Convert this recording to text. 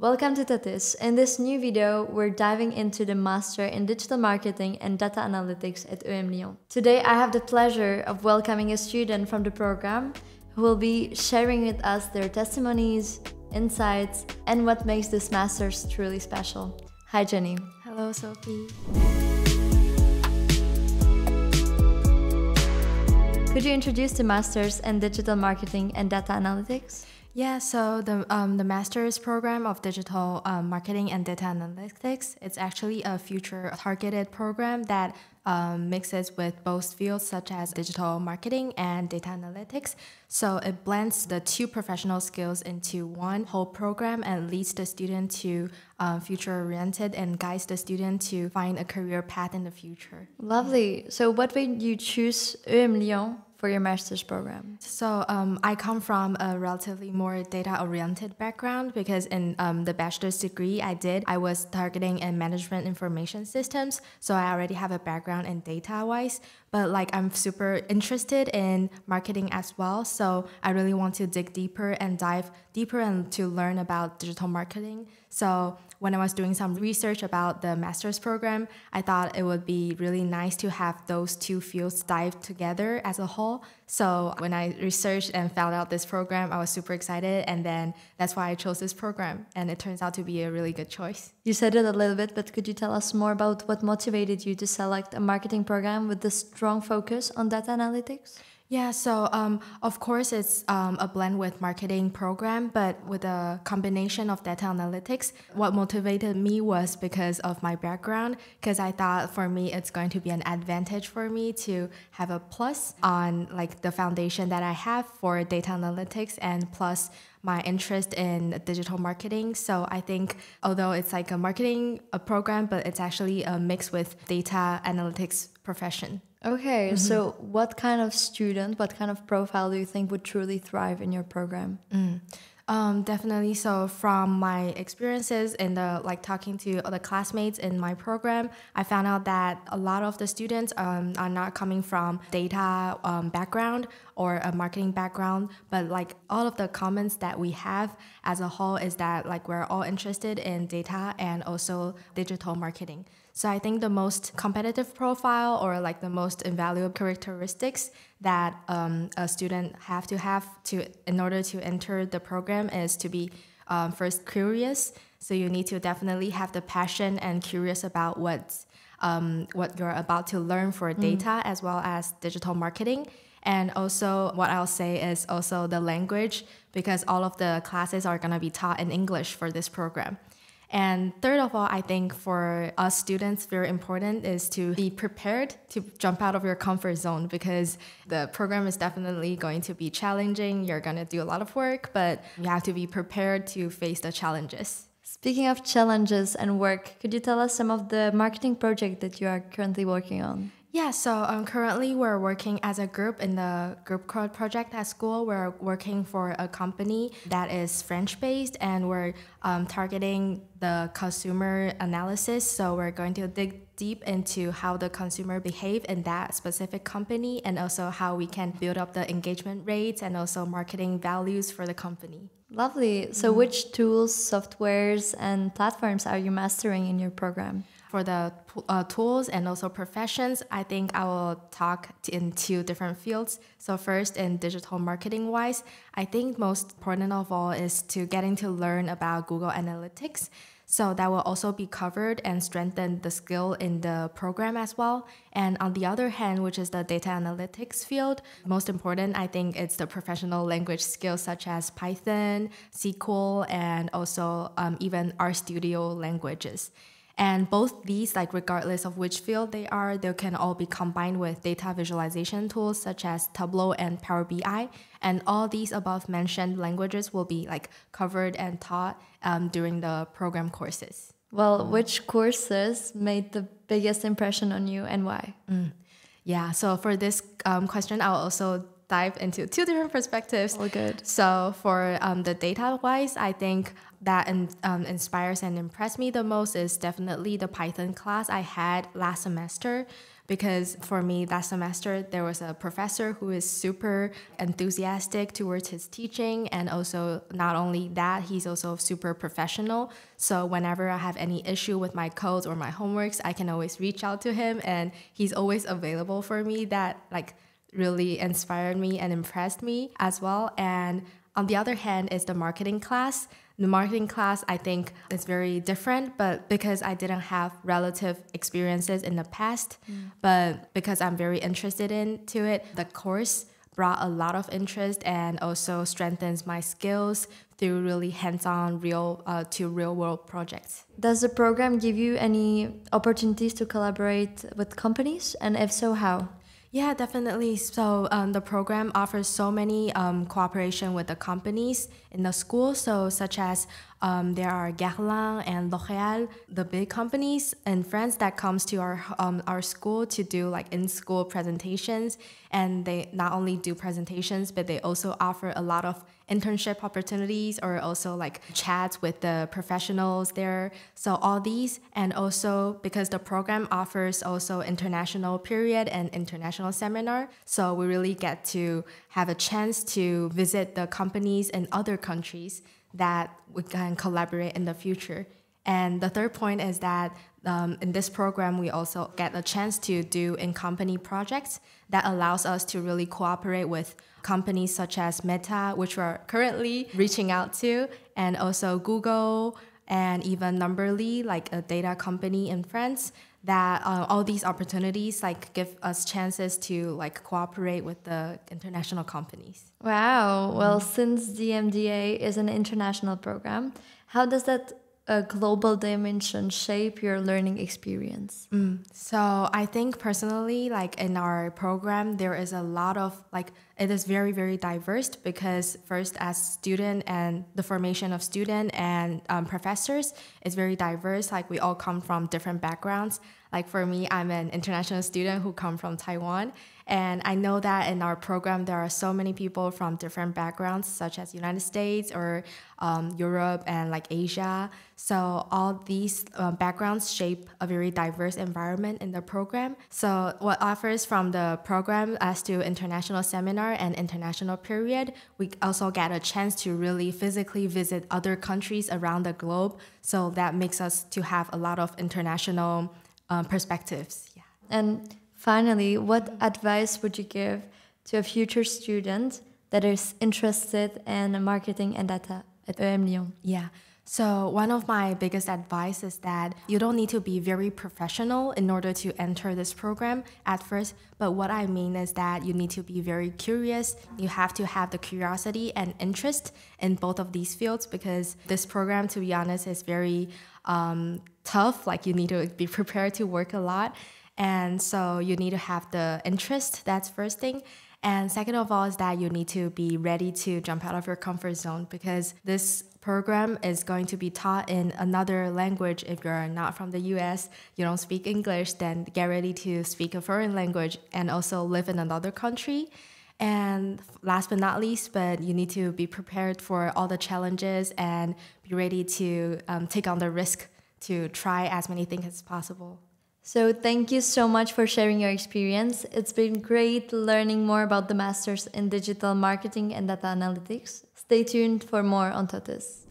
Welcome to Thotis. In this new video, we're diving into the Master in Digital Marketing and Data Analytics at UM Lyon. Today, I have the pleasure of welcoming a student from the program who will be sharing with us their testimonies, insights, and what makes this Master's truly special. Hi, Jenny. Hello, Sophie. Could you introduce the Masters in Digital Marketing and Data Analytics? Yeah, so the um, the master's program of digital um, marketing and data analytics, it's actually a future targeted program that um, mixes with both fields such as digital marketing and data analytics. So it blends the two professional skills into one whole program and leads the student to um, future oriented and guides the student to find a career path in the future. Lovely. So what made you choose UM Lyon for your master's program? So um, I come from a relatively more data-oriented background because in um, the bachelor's degree I did, I was targeting in management information systems. So I already have a background in data-wise, but like I'm super interested in marketing as well. So I really want to dig deeper and dive deeper and to learn about digital marketing. So when I was doing some research about the master's program, I thought it would be really nice to have those two fields dive together as a whole. So when I researched and found out this program, I was super excited. And then that's why I chose this program. And it turns out to be a really good choice. You said it a little bit, but could you tell us more about what motivated you to select a marketing program with this strong focus on data analytics? Yeah, so um, of course it's um, a blend with marketing program, but with a combination of data analytics. What motivated me was because of my background, because I thought for me it's going to be an advantage for me to have a plus on like the foundation that I have for data analytics and plus my interest in digital marketing. So I think although it's like a marketing a program, but it's actually a mix with data analytics profession. Okay, mm-hmm. so what kind of student, what kind of profile do you think would truly thrive in your program? Mm. Um, definitely. So from my experiences and the like talking to other classmates in my program, I found out that a lot of the students um, are not coming from data um, background or a marketing background, but like all of the comments that we have as a whole is that like we're all interested in data and also digital marketing. So I think the most competitive profile or like the most invaluable characteristics that um, a student have to have to in order to enter the program is to be um, first curious. So you need to definitely have the passion and curious about what um, what you're about to learn for mm. data mm. as well as digital marketing. And also, what I'll say is also the language because all of the classes are going to be taught in English for this program. And third of all, I think for us students, very important is to be prepared to jump out of your comfort zone because the program is definitely going to be challenging. You're going to do a lot of work, but you have to be prepared to face the challenges. Speaking of challenges and work, could you tell us some of the marketing project that you are currently working on? Yeah, so um, currently we're working as a group in the group code project at school. We're working for a company that is French based and we're um, targeting the consumer analysis. So we're going to dig deep into how the consumer behave in that specific company and also how we can build up the engagement rates and also marketing values for the company. Lovely. So, mm -hmm. which tools, softwares, and platforms are you mastering in your program? For the uh, tools and also professions, I think I will talk in two different fields. So first, in digital marketing wise, I think most important of all is to getting to learn about Google Analytics. So that will also be covered and strengthen the skill in the program as well. And on the other hand, which is the data analytics field, most important, I think it's the professional language skills such as Python, SQL, and also um, even RStudio languages. And both these, like regardless of which field they are, they can all be combined with data visualization tools such as Tableau and Power BI. And all these above mentioned languages will be like covered and taught um, during the program courses. Well, which courses made the biggest impression on you and why? Mm. Yeah, so for this um, question, I'll also dive into two different perspectives. Oh, good. So for um, the data wise, I think that in, um, inspires and impressed me the most is definitely the Python class I had last semester because for me that semester there was a professor who is super enthusiastic towards his teaching and also not only that he's also super professional so whenever i have any issue with my codes or my homeworks i can always reach out to him and he's always available for me that like really inspired me and impressed me as well. And on the other hand is the marketing class. The marketing class, I think, is very different, but because I didn't have relative experiences in the past, mm. but because I'm very interested into it, the course brought a lot of interest and also strengthens my skills through really hands-on real uh, to real world projects. Does the program give you any opportunities to collaborate with companies? And if so how yeah, definitely. So um, the program offers so many um, cooperation with the companies in the school. So such as um, there are Guerlain and L'Oréal, the big companies in France that comes to our um, our school to do like in school presentations, and they not only do presentations, but they also offer a lot of internship opportunities or also like chats with the professionals there. So all these, and also because the program offers also international period and international seminar, so we really get to have a chance to visit the companies in other countries that we can collaborate in the future. And the third point is that um, in this program, we also get a chance to do in company projects that allows us to really cooperate with companies such as Meta, which we're currently reaching out to, and also Google and even Numberly, like a data company in France. That uh, all these opportunities like give us chances to like cooperate with the international companies. Wow. Well, since DMDA is an international program, how does that a global dimension shape your learning experience? Mm. So I think personally, like in our program, there is a lot of like it is very very diverse because first as student and the formation of student and um, professors is very diverse. Like we all come from different backgrounds. Like for me, I'm an international student who come from Taiwan and I know that in our program, there are so many people from different backgrounds, such as United States or um, Europe and like Asia. So all these uh, backgrounds shape a very diverse environment in the program. So what offers from the program as to international seminar and international period, we also get a chance to really physically visit other countries around the globe. So that makes us to have a lot of international um, perspectives. Yeah. And Finally, what advice would you give to a future student that is interested in marketing and data at emlyon? Yeah. So, one of my biggest advice is that you don't need to be very professional in order to enter this program at first. But what I mean is that you need to be very curious. You have to have the curiosity and interest in both of these fields because this program, to be honest, is very um, tough. Like, you need to be prepared to work a lot. And so you need to have the interest, that's first thing. And second of all is that you need to be ready to jump out of your comfort zone because this program is going to be taught in another language. If you're not from the US, you don't speak English, then get ready to speak a foreign language and also live in another country. And last but not least, but you need to be prepared for all the challenges and be ready to um, take on the risk to try as many things as possible. So, thank you so much for sharing your experience. It's been great learning more about the Masters in Digital Marketing and Data Analytics. Stay tuned for more on Thotis.